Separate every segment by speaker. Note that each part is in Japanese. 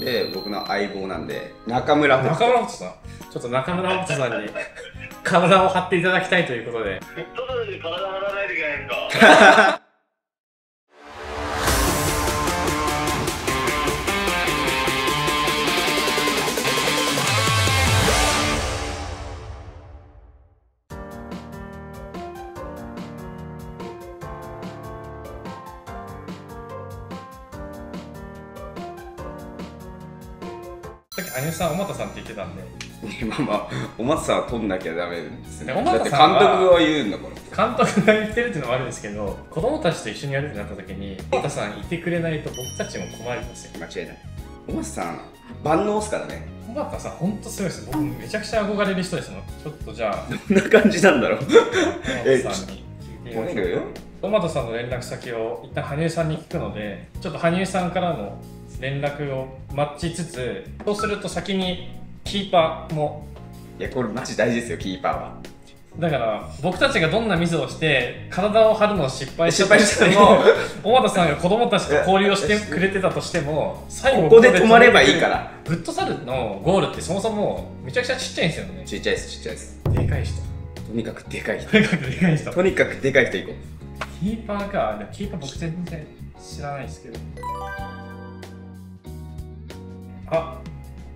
Speaker 1: で僕の相棒なんで中村北
Speaker 2: 中村北斗さん。ちょっと中村北斗さんに体を張っていただきたいということで。
Speaker 3: フットサルで体張らないといけないんか。
Speaker 2: さっきさん、小俣さんって言ってたんで、
Speaker 1: まあまあお松さんは取んなきゃダメですね。だって監
Speaker 2: 松さんは
Speaker 1: 督が言うんだから
Speaker 2: 監督が言ってるっていうのもあるんですけど、子供たちと一緒にやるってなった時に、小俣さんいてくれないと僕たちも困るんですよ。
Speaker 1: 間違いない。お松さん万能っすからね。
Speaker 2: 小俣さん、ほんとすごいです。僕めちゃくちゃ憧れる人ですの。ちょっとじゃあ、
Speaker 1: どんな感じなんだろう。
Speaker 2: 小俣さんに聞いてみましょう
Speaker 1: 来れる
Speaker 2: 小俣さんの連絡先を一旦羽生さんに聞くのでちょっと羽生さんからの連絡を待ちつつそうすると先にキーパーも
Speaker 1: いやこれマジ大事ですよキーパーは。
Speaker 2: だから僕たちがどんなミスをして体を張るのを失敗した
Speaker 1: 失敗しても
Speaker 2: 小俣さんが子供たちと交流をしてくれてたとしても最後
Speaker 1: ここで止まればいいから。
Speaker 2: フットサルのゴールってそもそもめちゃくちゃちっちゃいんですよね。
Speaker 1: ちっちゃいですちっちゃいです。
Speaker 2: でかい人。
Speaker 1: とにかくでかい人。
Speaker 2: とにかくでかい人。
Speaker 1: とにかくでかい人いこ
Speaker 2: キーパーかキーパー僕全然知らないですけどあ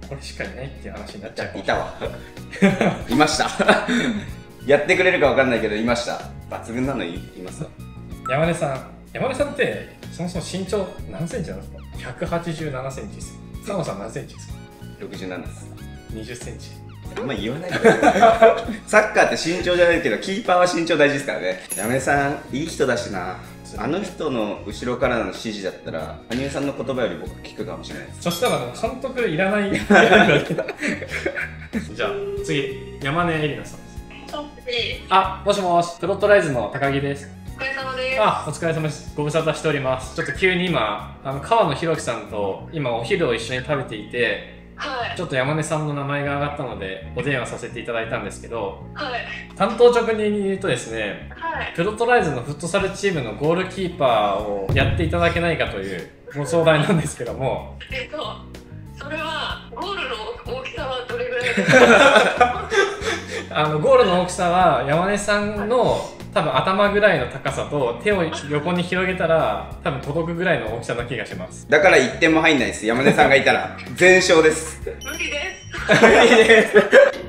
Speaker 2: これしかいないっていう話になっちゃう
Speaker 1: ういたわ。いました。やってくれるかわかんないけどいました。抜群なのいいますわ。
Speaker 2: 山根さん山根さんってそもそも身長何センチなんですか？187センチです。佐野さん何センチですか
Speaker 1: ？67です。
Speaker 2: 20センチ
Speaker 1: あんま言わないで サッカーって身長じゃないけどキーパーは身長大事ですからね。やめさんいい人だしな。あの人の後ろからの指示だったら羽生さんの言葉より僕聞くかもしれないです。
Speaker 2: そしたらもう監督いらない。じゃあ次山根絵里奈さん。あもしもしプロトライズの高木です。
Speaker 4: お疲れ様です。
Speaker 2: あお疲れ様です。ご無沙汰しております。ちょっと急に今あの川野弘樹さんと今お昼を一緒に食べていて
Speaker 4: はい
Speaker 2: ちょっと山根さんの名前が上がったのでお電話させていただいたんですけど
Speaker 4: はい
Speaker 2: 担当直入に言うとですね
Speaker 4: はい。
Speaker 2: プロトライズのフットサルチームのゴールキーパーをやっていただけないかというご相談なんですけども
Speaker 4: えっとそれはゴールの大きさはどれぐらいですか？
Speaker 2: あのゴールの大きさは山根さんの多分頭ぐらいの高さと手を横に広げたら多分届くぐらいの大きさな気がします。
Speaker 1: だから1点も入んないです。山根さんがいたら全勝です。
Speaker 4: 無理です。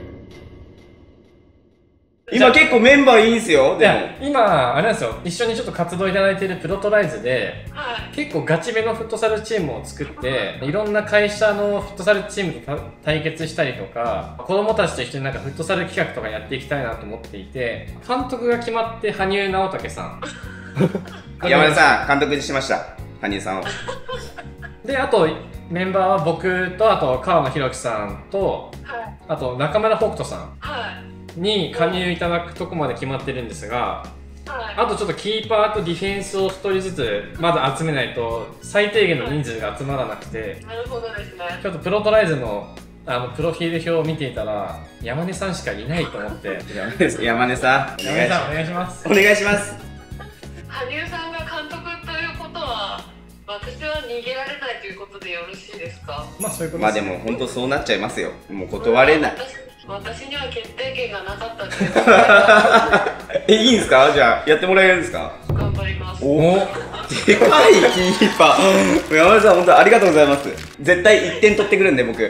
Speaker 1: 今結構メンバーいいんすよでも
Speaker 2: いや今あれなんですよ一緒にちょっと活動いただいているプロトライズで
Speaker 4: はい。
Speaker 2: 結構ガチめのフットサルチームを作っていろんな会社のフットサルチームと対決したりとか子供たちと一緒になんかフットサル企画とかやっていきたいなと思っていて監督が決まって羽生直武さん
Speaker 1: 山根さん監督にしました羽生さんを
Speaker 2: であとメンバーは僕とあと川野弘樹さんと
Speaker 4: はい。
Speaker 2: あと中村北斗さ
Speaker 4: はい。
Speaker 2: んに加入いただくとこまで決まってるんですが
Speaker 4: はい。
Speaker 2: あとちょっとキーパーとディフェンスを1人ずつまだ集めないと最低限の人数が集まらなくて
Speaker 4: なるほどですね。
Speaker 2: ちょっとプロトライズのあのプロフィール表を見ていたら山根さんしかいないと思って。
Speaker 1: 山根さん山根さんお願いし
Speaker 2: ます。
Speaker 1: ます。お願いします。
Speaker 4: 羽生さんが監督ということは私は逃げられないということでよろしいですか？
Speaker 2: まあそういうこと
Speaker 1: まあでも本当そうなっちゃいますよ。もう断れない
Speaker 4: 私。私には決定権がなかった
Speaker 1: えいいんですか？じゃあやってもらえるんですか？
Speaker 4: 頑張ります。
Speaker 1: おでかいキーパー。山根さん本当ありがとうございます。絶対1点取ってくるんで僕。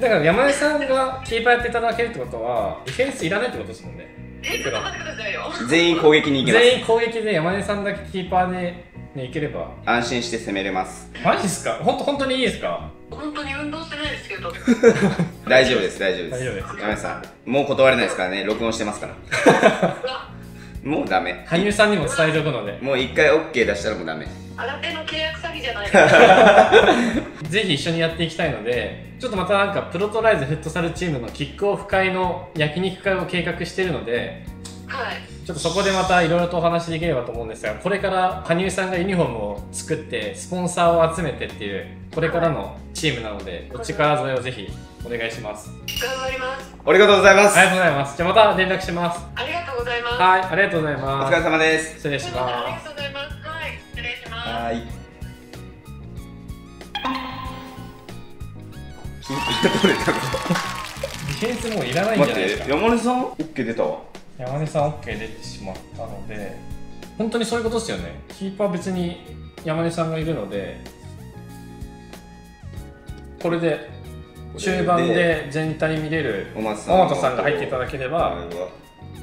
Speaker 2: だから山根さんがキーパーやっていただけるってことはディフェンスいらないってことですもんね。
Speaker 4: え、ちょっと待ってくださいよ。
Speaker 1: 全員攻撃に行けます。
Speaker 2: 全員攻撃で山根さんだけキーパーで、ね、いければ。
Speaker 1: 安心して攻めれます。
Speaker 2: マジっすか？ほんと本当にいいですか？
Speaker 4: 本当に運動してないですけど。
Speaker 1: 大丈夫です大丈夫です。
Speaker 2: 大丈夫です
Speaker 1: さんもう断れないですからね録音してますから。もうダメ。
Speaker 2: 羽生さんにも伝えておくので。
Speaker 1: もう一回 OK 出したらもうダメ。
Speaker 4: 新手の契約詐欺じゃないですか。
Speaker 2: ぜひ一緒にやっていきたいのでちょっとまたなんかプロトライズフットサルチームのキックオフ会の焼肉会を計画しているので
Speaker 4: はい。
Speaker 2: ちょっとそこでまたいろいろとお話しできればと思うんですがこれから羽生さんがユニフォームを作ってスポンサーを集めてっていうこれからのチームなのでお力添えをぜひお願いします。
Speaker 4: 頑張ります。
Speaker 1: ありがとうございます。
Speaker 2: ありがとうございます。じゃあまた連絡します。
Speaker 4: ありがとうございます。
Speaker 2: はいありがとうござい
Speaker 1: お
Speaker 2: ます。
Speaker 1: 疲れ様です。
Speaker 2: 失礼し
Speaker 4: ありが
Speaker 2: ま
Speaker 4: とうございます。はい。失礼します。
Speaker 1: はい。
Speaker 2: ディフェンスもういらないんじゃないですか？
Speaker 1: て山根さん？OK 出たわ
Speaker 2: 山根さん OK 出てしまったので本当にそういうことですよね。キーパー別に山根さんがいるのでこれで中盤で全体見れる
Speaker 1: お松さん
Speaker 2: が入っていただければ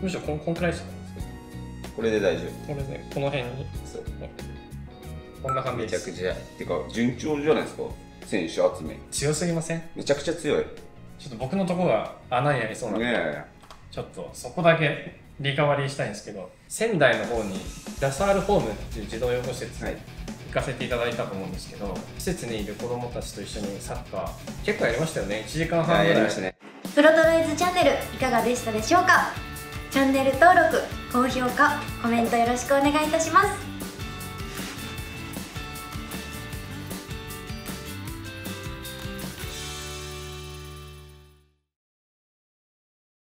Speaker 2: むしろこんこんくらいですか？
Speaker 1: これで大丈夫。
Speaker 2: これねこの辺に。
Speaker 1: そう。
Speaker 2: こんな感じ
Speaker 1: め
Speaker 2: です。
Speaker 1: ちゃくちゃてか順調じゃないですか？選手集め。
Speaker 2: 強すぎません？
Speaker 1: めちゃくちゃ強い。ね
Speaker 2: ちょっと僕のとこが穴になりそうなんで、
Speaker 1: え
Speaker 2: ちょっとそこだけリカバリーしたいんですけど仙台の方にラサールホームっていう児童養護施設
Speaker 1: はい。
Speaker 2: 行かせていただいたと思うんですけど施設にいる子どもたちと一緒にサッカー結構やりましたよね。1時間半ぐらい。
Speaker 1: やりましたね。
Speaker 5: プロトライズチャンネルいかがでしたでしょうか？チャンネル登録高評価コメントよろしくお願いいたします